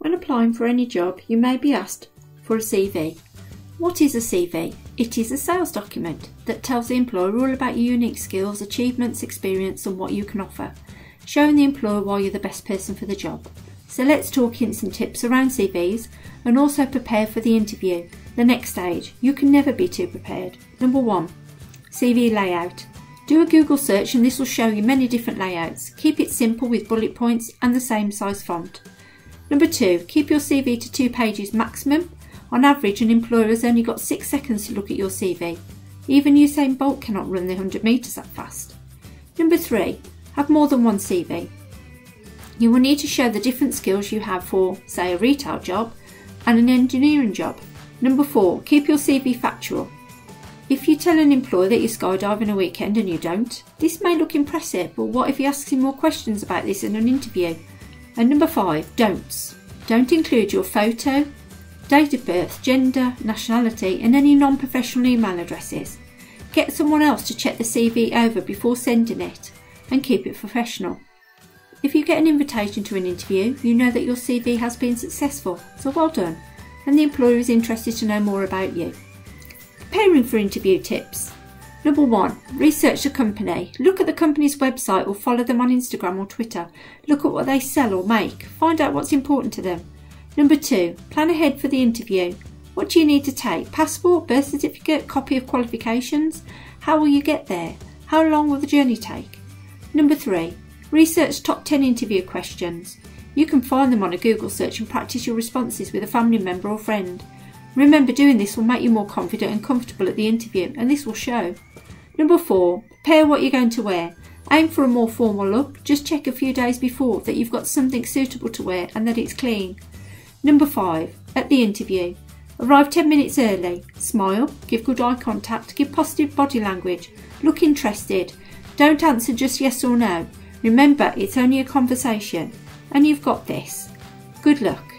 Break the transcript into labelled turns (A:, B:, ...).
A: When applying for any job, you may be asked for a CV. What is a CV? It is a sales document that tells the employer all about your unique skills, achievements, experience, and what you can offer, showing the employer why you're the best person for the job. So let's talk hints and tips around CVs and also prepare for the interview. The next stage, you can never be too prepared. Number one, CV layout. Do a Google search and this will show you many different layouts. Keep it simple with bullet points and the same size font. Number two, keep your CV to two pages maximum. On average, an employer has only got six seconds to look at your CV. Even Usain Bolt cannot run the 100 metres that fast. Number three, have more than one CV. You will need to show the different skills you have for, say, a retail job and an engineering job. Number four, keep your CV factual. If you tell an employer that you're skydiving a weekend and you don't, this may look impressive, but what if he asks you more questions about this in an interview? And number five, don'ts. Don't include your photo, date of birth, gender, nationality, and any non professional email addresses. Get someone else to check the CV over before sending it and keep it professional. If you get an invitation to an interview, you know that your CV has been successful, so well done, and the employer is interested to know more about you. Preparing for interview tips. Number one, research the company. Look at the company's website or follow them on Instagram or Twitter. Look at what they sell or make. Find out what's important to them. Number two, plan ahead for the interview. What do you need to take? Passport, birth certificate, copy of qualifications? How will you get there? How long will the journey take? Number three, research top 10 interview questions. You can find them on a Google search and practice your responses with a family member or friend. Remember, doing this will make you more confident and comfortable at the interview, and this will show. Number four, prepare what you're going to wear. Aim for a more formal look. Just check a few days before that you've got something suitable to wear and that it's clean. Number five, at the interview. Arrive 10 minutes early. Smile, give good eye contact, give positive body language, look interested. Don't answer just yes or no. Remember, it's only a conversation, and you've got this. Good luck.